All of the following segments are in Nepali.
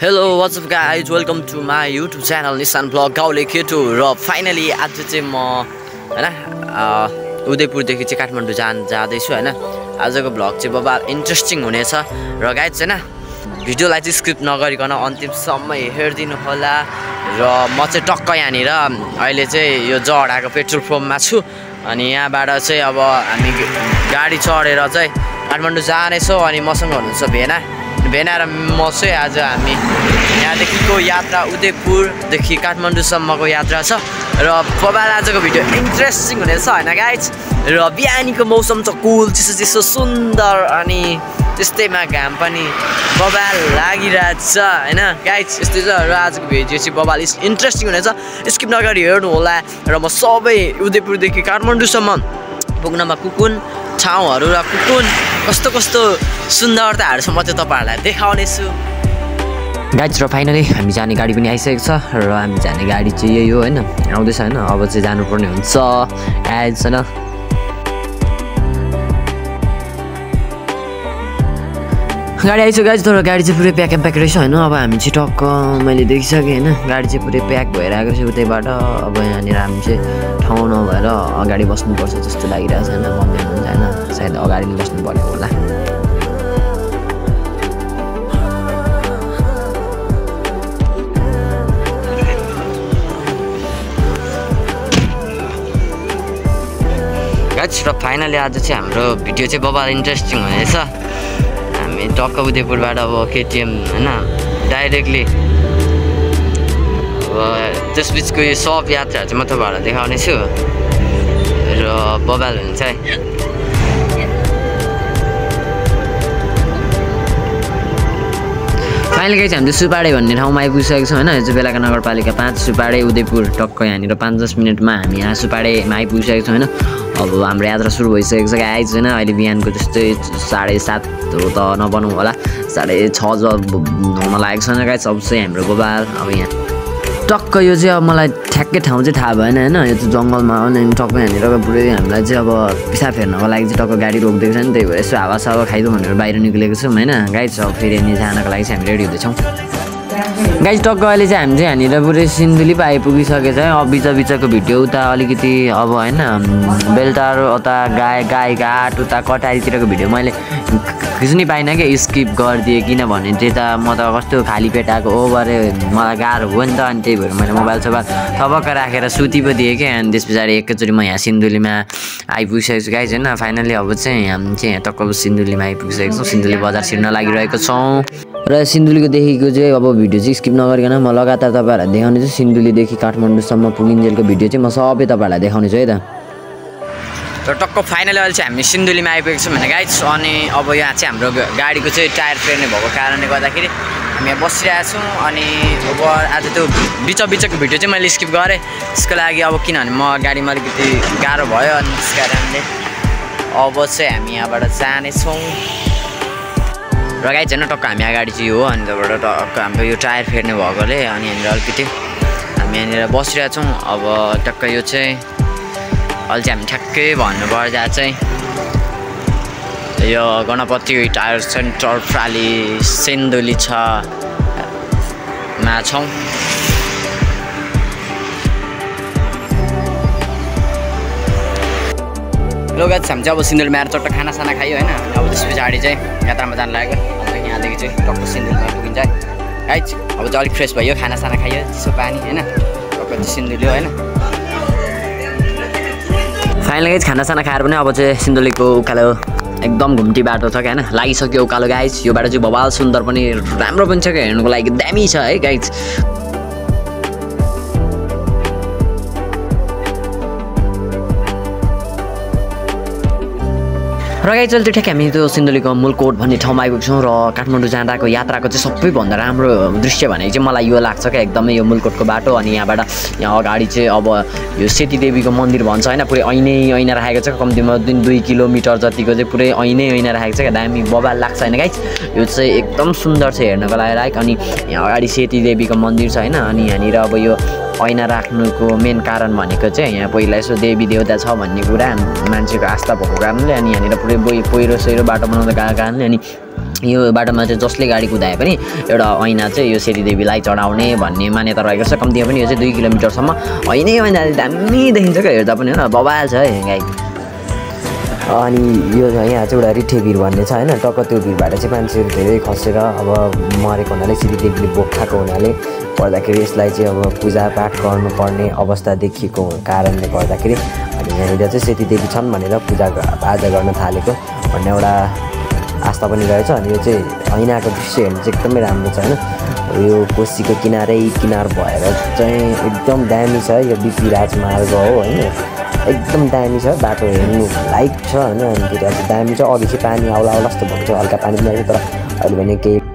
Hello WhatsApp guys welcome to my YouTube channel Nishan blog गाउँले केटु र फाइनली आज चाहिँ म होइन उदयपुरदेखि चाहिँ काठमाडौँ जान जाँदैछु होइन। आजको भ्लग चाहिँ बाबा इन्ट्रेस्टिङ हुनेछ। र गाइज होइन भिडियोलाई चाहिँ स्क्रिप्ट नगरिकन अन्तिमसम्म हेरिदिनु होला। र म चाहिँ टक्क यहाँनिर अहिले चाहिँ यो जडाको पेट्रोल पम्पमा छु। अनि यहाँबाट चाहिँ अब हामी गाडी चढेर चाहिँ काठमाडौँ जानेछौँ अनि मसँग हुनुहुन्छ भेना। भेना र म चाहिँ आज हामी। यहाँदेखिको यात्रा उदयपुरदेखि काठमाडौँसम्मको यात्रा छ। र बबाल आजको भिडियो इन्ट्रेस्टिङ हुनेछ होइन गाइज र बिहानीको मौसम छ कुल चिसो चिसो सुन्दर अनि त्यस्तैमा घाम पनि बबाल लागिरहेछ होइन? गाइज यस्तै छ र आजको भिडियो चाहिँ बबाल इन्ट्रेस्टिङ हुनेछ। स्किप नगरी हेर्नु होला र म सबै उदयपुरदेखि काठमाडौँसम्म पुग्नमा कुकुन ठाउँहरू र कुकुन कस्तो कस्तो सुन्दरताहरू छ म चाहिँ तपाईँहरूलाई देखाउनेछु। गाडी र फाइनली हामी जाने गाडी पनि आइसकेको छ र हामी जाने गाडी चाहिँ यही हो होइन? आउँदैछ होइन? अब चाहिँ जानुपर्ने हुन्छ। एज होइन गाडी आइसक्यो गाडी तर गाडी चाहिँ पुरै प्याक एन्ड प्याक रहेछ होइन? अब हामी चाहिँ टक्क मैले देखिसकेँ होइन? गाडी चाहिँ पुरै प्याक भएर आएको रहेछ उतैबाट। अब यहाँनिर हामी चाहिँ ठाउँ नभएर अगाडि बस्नुपर्छ जस्तो लागिरहेको छ होइन? सायद अगाडि नै बस्नु पर्ने होला र फाइनली आज चाहिँ हाम्रो भिडियो चाहिँ बबाल इन्ट्रेस्टिङ हुनेछ। हामी टक्क उदयपुरबाट अब केटिएम होइन डाइरेक्टली अब त्यसबिचको यो सब यात्राहरू चाहिँ म तपाईँहरूलाई देखाउने छु र बबाल हुन्छ है। फाइनल चाहिँ हामीले सुपाडे भन्ने ठाउँमा आइपुगिसकेको छौँ होइन। चाहिँ बेलाका नगरपालिका पाँच सुपाडे उदयपुर टक्क यहाँनिर पाँच दस मिनटमा हामी यहाँ सुपाडेमा आइपुगिसकेको छौँ होइन। अब हाम्रो यात्रा सुरु भइसकेको छ आइज होइन। अहिले बिहानको त्यस्तै साढे सात हो त नबनाउँ होला। साढे छ हुन लागेको छैन गाई सब चाहिँ हाम्रो गोबाल अब यहाँ टक्क यो चाहिँ अब मलाई ठ्याक्कै ठाउँ चाहिँ थाहा भएन होइन? यो चाहिँ जङ्गलमा अनि टक्क यहाँनिर पुरै हामीलाई चाहिँ अब पिसाब फेर्नको लागि चाहिँ टक्क गाडी रोकिदिएको छ नि त्यही भएर यसो हावासावा खाइदिउँ भनेर बाहिर निक्लेको छौँ होइन? गाई छ फेरि अनि जानको लागि चाहिँ हामी रेडी हुँदैछौँ। गाई टक्क अहिले चाहिँ हामी चाहिँ यहाँनिर पुरै सिन्धुली पो आइपुगिसकेको छ अब बिच बिचको भिडियो उता अलिकति अब होइन बेलटार उता गाई गाई घाट उता कटारीतिरको भिडियो मैले खिच्नै पाइनँ क्या स्किप गरिदिएँ किनभने त्यता म त कस्तो खाली पेट आएको गरे मलाई गाह्रो हो नि त अनि त्यही भएर मैले मोबाइल सोबाइल थपक्क राखेर सुति पो दिएँ क्या। अनि त्यस पछाडि एकैचोटि म यहाँ सिन्धुलीमा आइपुगिसकेको छु। गाई होइन फाइनली अब चाहिँ हामी चाहिँ यहाँ टक्क सिन्धुलीमा आइपुगिसकेको छौँ। सिन्धुली बजार छिर्न लागिरहेको छौँ। र सिन्धुलीको देखिको चाहिँ अब भिडियो चाहिँ स्किप नगरिकन म लगातार तपाईँहरूलाई देखाउने छु। सिन्धुलीदेखि काठमाडौँसम्म पुगिन्जेलको भिडियो चाहिँ म सबै तपाईँहरूलाई देखाउने छु है त। र टक्क फाइनली अहिले चाहिँ हामी सिन्धुलीमा आइपुगेको छौँ भने गाइज अनि अब यहाँ चाहिँ हाम्रो गाडीको चाहिँ टायर फेर्ने भएको कारणले गर्दाखेरि हामी यहाँ बसिरहेको छौँ। अनि अब आज त्यो बिच बिचको भिडियो चाहिँ मैले स्किप गरेँ। त्यसको लागि अब किनभने म गाडीमा अलिकति गाह्रो भयो अनि त्यस कारणले अब चाहिँ हामी यहाँबाट जानेछौँ। र गाई चाहिँ टक्क हामी अगाडि चाहिँ हो अनि त्यहाँबाट टक्क हाम्रो यो टायर फेर्ने भएकोले अनि यहाँनिर अलिकति हामी यहाँनिर बसिरहेछौँ अब टक्क यो चाहिँ अहिले चाहिँ हामी ठ्याक्कै भन्नुपर्दा चाहिँ यो गणपति टायर सेन्टर प्राली सिन्धुली छ मा छौँ। लो गाइस हामी चाहिँ अब सिन्धुलीमा आएर चट्ट खानासाना खायो होइन? अब त्यस पछाडि चाहिँ यात्रामा जानु लाग्यो यहाँदेखि चाहिँ टक्क सिन्धुलीमा पुगिन्छ है गाइज अब चाहिँ अलिक फ्रेस भयो खानासाना खायो चिसो पानी होइन? टक्क चाहिँ सिन्धुली होइन? फाइनल गाइज खानासाना खाएर पनि अब चाहिँ सिन्धुलीको उकालो एकदम घुम्टी बाटो छ क्या होइन? लागिसक्यो उकालो गाइज यो बाटो चाहिँ बबाल सुन्दर पनि राम्रो पनि छ क्या हेर्नुको लागि दामी छ है गाइज र गाई चल्ती ठ्याक्क हामी त्यो सिन्धुलीको मूलकोट भन्ने ठाउँमा आइपुग्छौँ र काठमाडौँ जाँदाको यात्राको चाहिँ सबैभन्दा राम्रो दृश्य भनेको चाहिँ मलाई यो लाग्छ क्या। एकदमै यो मूलकोटको बाटो अनि यहाँबाट यहाँ अगाडि चाहिँ अब यो सेती देवीको मन्दिर भन्छ होइन पुरै ऐनै ऐना राखेको छ। कम्तीमा दुई दुई किलोमिटर जतिको चाहिँ पुरै ऐनै ऐना राखेको छ क्या। दामी बबाल लाग्छ होइन गाई यो चाहिँ एकदम सुन्दर छ हेर्नको लागि लायक। अनि यहाँ अगाडि सेती देवीको मन्दिर छ होइन। अनि यहाँनिर अब यो ऐना राख्नुको मेन कारण भनेको चाहिँ यहाँ पहिला यसो देवी देवता छ भन्ने कुरा मान्छेको आस्था भएको कारणले अनि यहाँनिर पुरै बोइ पहिरो सहिरो बाटो बनाउँदा गएको कारणले अनि यो बाटोमा चाहिँ जसले गाडी कुदाए पनि एउटा ऐना चाहिँ यो सेतीदेवीलाई चढाउने भन्ने मान्यता रहेको छ। कम्तीमा पनि यो चाहिँ दुई किलोमिटरसम्म ऐनै ऐना दामी देखिन्छ क्या हेर्दा पनि होइन बबाल छ है गाई। अनि यो यहाँ चाहिँ एउटा रिठे भिर भन्ने छ होइन? टक्क त्यो भिरबाट चाहिँ मान्छेहरू धेरै खसेर अब मरेको हुनाले श्रीदेवीले बोक खाएको हुनाले गर्दाखेरि यसलाई चाहिँ अब पूजापाठ गर्नुपर्ने अवस्था देखिएको कारणले गर्दाखेरि अनि यहाँनिर चाहिँ सेतीदेवी छन् भनेर पूजा आजा गर्न थालेको भन्ने एउटा आस्था पनि रहेछ। अनि यो चाहिँ ऐनाको दृश्य हेर्नु चाहिँ एकदमै राम्रो छ होइन? यो कोसीको किनारै किनार भएर चाहिँ एकदम दामी छ यो बिपी राजमार्ग हो होइन? एकदम दामी छ बाटो हेर्नु लाइक छ होइन चाहिँ दामी छ अघि चाहिँ पानी आउला आउला जस्तो भएको छ हल्का पानी पनि तर अहिले भने केही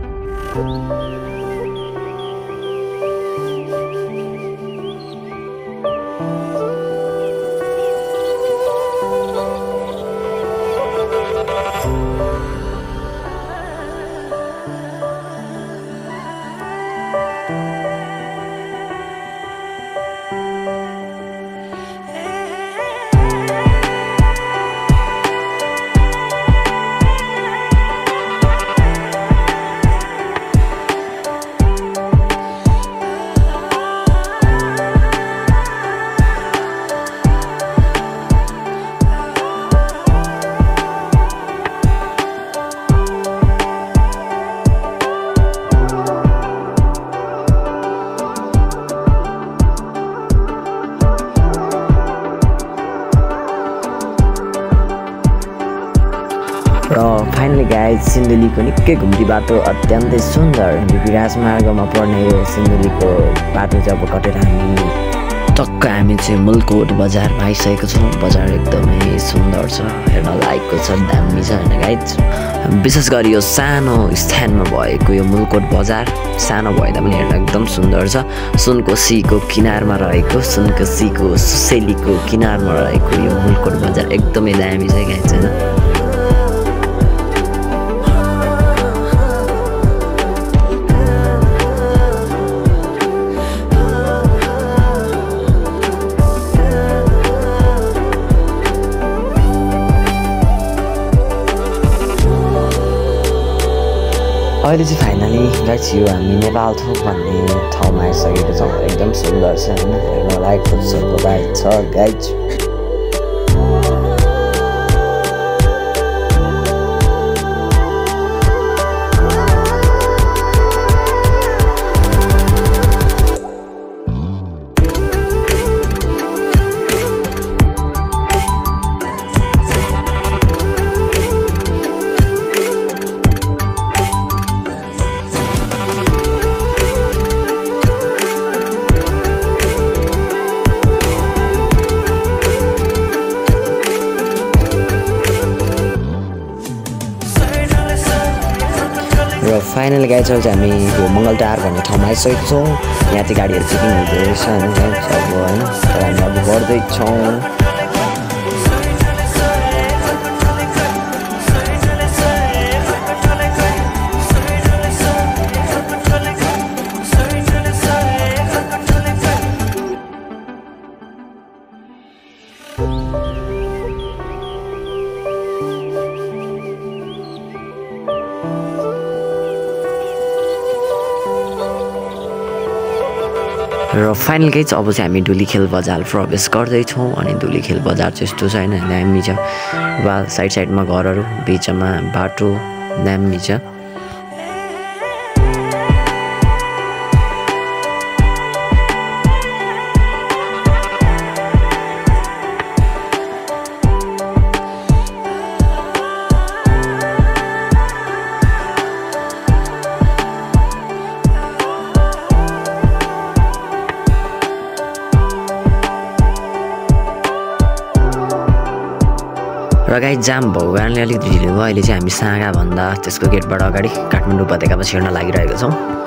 गाई सिन्धुलीको निकै घुम्ती बाटो अत्यन्तै सुन्दर बिपी राजमार्गमा पर्ने यो सिन्धुलीको बाटो चाहिँ अब कटेर हामी टक्क हामी चाहिँ मुलकोट बजारमा आइसकेको छौँ। बजार एकदमै सुन्दर छ हेर्न लायकको छ दामी छ होइन गाइज विशेष गरी यो सानो स्थानमा भएको यो मुलकोट बजार सानो भए तापनि हेर्न एकदम सुन्दर छ। सुनकोसीको किनारमा रहेको सुनकोसीको सुसेलीको किनारमा रहेको यो मुलकोट बजार एकदमै दामी छ गाइज होइन? अहिले चाहिँ फाइनली गाइस यो हामी नेपाल थोक भन्ने ठाउँमा आइसकेको छौँ। एकदम सुन्दर छ होइन? हेर्न लायकको छ बाइक छ गाइज गाइजहरू चाहिँ हामी यो मङ्गलटार भन्ने ठाउँमा आइसकेको छौँ। यहाँ चाहिँ गाडीहरू चेकिङ हुँदो रहेछ होइन? अब होइन तर हामी अघि बढ्दैछौँ र फाइनल केही अब चाहिँ हामी धुलीखेल बजार प्रवेश गर्दैछौँ अनि धुलीखेल बजार चाहिँ यस्तो छ होइन दामी छ वा साइड साइडमा घरहरू बिचमा बाटो दामी छ र गाई जाम कारणले अलिक ढिलो भयो। अहिले चाहिँ हामी साँगाभन्दा त्यसको गेटबाट अगाडि काठमाडौँ उपत्यकामा छिर्न लागिरहेको छौँ।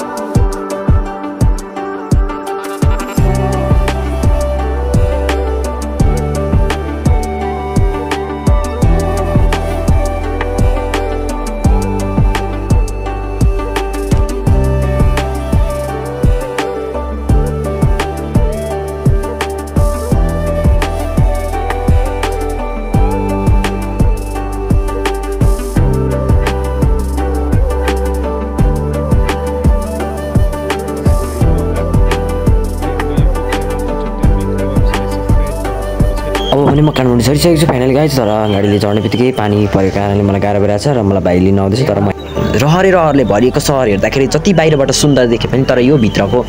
अनि म काठमाडौँ झरिसकेको छु। फाइनली गाइज तर गाडीले चढ्ने बित्तिकै पानी परेको कारणले मलाई गाह्रो भइरहेको छ र मलाई भाइ लिन आउँदैछ तर म रहरे रहरले भरिएको सहर हेर्दाखेरि जति बाहिरबाट सुन्दर देखे पनि तर यो भित्रको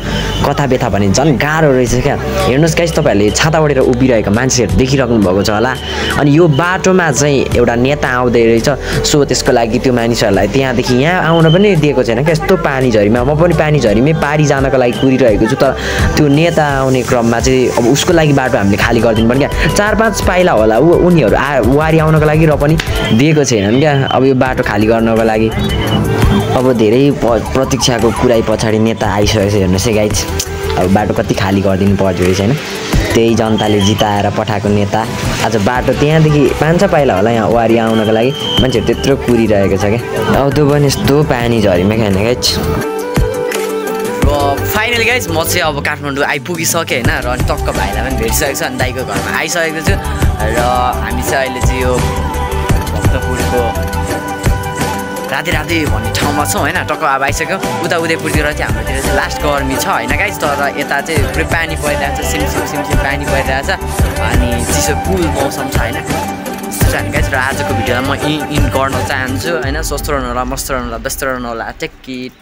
कथा व्यथा भने झन् गाह्रो रहेछ क्या। हेर्नुहोस् गाइज तपाईँहरूले छाता ओढेर उभिरहेको मान्छेहरू देखिराख्नु भएको छ होला। अनि यो बाटोमा चाहिँ एउटा नेता आउँदै रहेछ। सो त्यसको लागि त्यो मानिसहरूलाई त्यहाँदेखि यहाँ आउन पनि दिएको छैन क्या। यस्तो पानी झरीमा म पनि पानी झरीमै पारी जानको लागि कुरिरहेको छु। तर त्यो नेता आउने क्रममा चाहिँ अब उसको लागि बाटो हामीले खाली गरिदिनु पर्ने क्या। चार पाँच पाइला होला। ऊ उनीहरू आ वारी आउनको लागि र पनि दिएको छैनन् क्या। अब यो बाटो खाली गर्नको लागि। अब धेरै प प्रतीक्षाको कुराई पछाडि नेता आइसकेको छ हेर्नुहोस् है गाइज अब बाटो कति खाली गरिदिनु पर्छ रहेछ होइन? त्यही जनताले जिताएर पठाएको नेता। आज बाटो त्यहाँदेखि पाँच छ पाइला होला यहाँ वारी आउनको लागि। मान्छेहरू त्यत्रो कुरिरहेको छ क्या? अब त्यो पनि यस्तो पानी झरीमा खाने गाइज फाइनली गाइज म चाहिँ अब काठमाडौँ आइपुगिसकेँ होइन? र टक्क भाइलाई पनि भेटिसकेको छ अनि दाइको घरमा आइसकेको छु। र हामी चाहिँ अहिले चाहिँ यो भक्तपुरको राति राति भन्ने ठाउँमा छौँ होइन? टक्क अब आइसक्यो। उता उदयपुरतिर चाहिँ हाम्रोतिर चाहिँ लास्ट गर्मी छ होइन गाइज तर यता चाहिँ पुरै पानी परिरहेको छ सिमसिम सिमसिम पानी परिरहेको छ। अनि चिसो कुल मौसम छ होइन? भने गाइज र आजको भिडियोलाई म इन इन गर्न चाहन्छु होइन? स्वस्थ रहनु होला मस्त रहनु होला व्यस्त रहनु होला टेक किट